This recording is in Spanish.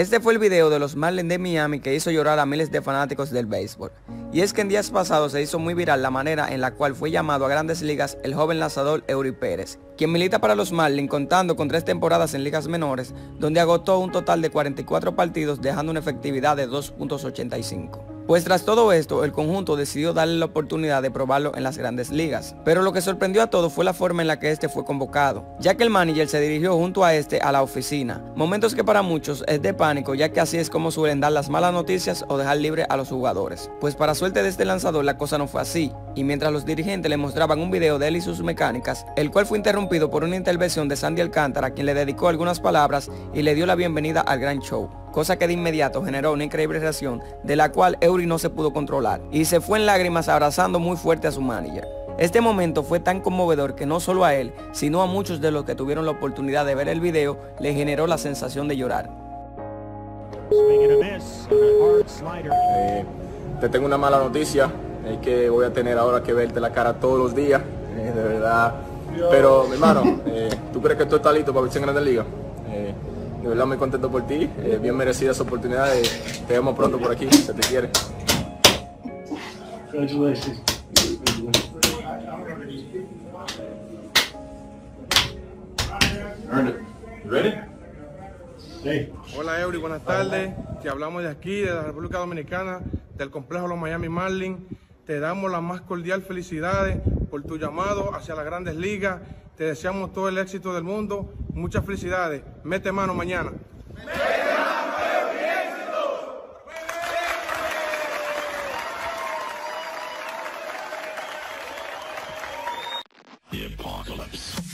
Este fue el video de los Marlins de Miami que hizo llorar a miles de fanáticos del béisbol. Y es que en días pasados se hizo muy viral la manera en la cual fue llamado a grandes ligas el joven lanzador Eury Pérez, quien milita para los Marlins contando con tres temporadas en ligas menores, donde agotó un total de 44 partidos dejando una efectividad de 2.85. Pues tras todo esto, el conjunto decidió darle la oportunidad de probarlo en las grandes ligas. Pero lo que sorprendió a todos fue la forma en la que este fue convocado, ya que el manager se dirigió junto a este a la oficina. Momentos que para muchos es de pánico, ya que así es como suelen dar las malas noticias o dejar libre a los jugadores. Pues para suerte de este lanzador la cosa no fue así, y mientras los dirigentes le mostraban un video de él y sus mecánicas, el cual fue interrumpido por una intervención de Sandy Alcántara, quien le dedicó algunas palabras y le dio la bienvenida al gran show cosa que de inmediato generó una increíble reacción de la cual Eury no se pudo controlar y se fue en lágrimas abrazando muy fuerte a su manager. Este momento fue tan conmovedor que no solo a él, sino a muchos de los que tuvieron la oportunidad de ver el video, le generó la sensación de llorar. Eh, te tengo una mala noticia, es que voy a tener ahora que verte la cara todos los días, de verdad. Pero mi hermano, eh, ¿tú crees que tú estás listo para verse en Grande Liga? De verdad muy contento por ti, eh, bien merecida esa oportunidad, te vemos pronto por aquí, se te quiere. Congratulations. Hola Eury, buenas tardes. Te hablamos de aquí, de la República Dominicana, del complejo Los Miami Marlins. Te damos las más cordial felicidades por tu llamado hacia las grandes ligas te deseamos todo el éxito del mundo. Muchas felicidades. Mete mano mañana. The apocalypse.